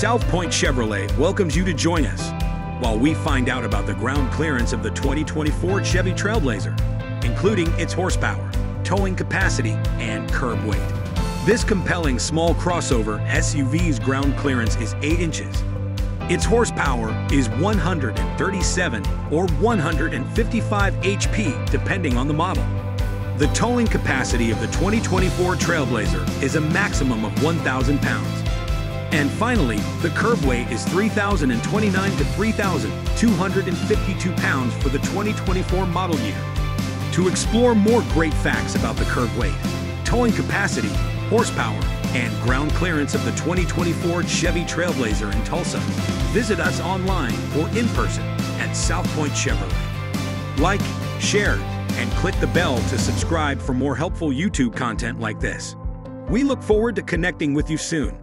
South Pointe Chevrolet welcomes you to join us while we find out about the ground clearance of the 2024 Chevy Trailblazer, including its horsepower, towing capacity, and curb weight. This compelling small crossover SUV's ground clearance is 8 inches. Its horsepower is 137 or 155 HP depending on the model. The towing capacity of the 2024 Trailblazer is a maximum of 1,000 pounds. And finally, the curb weight is 3,029 to 3,252 pounds for the 2024 model year. To explore more great facts about the curb weight, towing capacity, horsepower, and ground clearance of the 2024 Chevy Trailblazer in Tulsa, visit us online or in person at South Pointe Chevrolet. Like, share, and click the bell to subscribe for more helpful YouTube content like this. We look forward to connecting with you soon.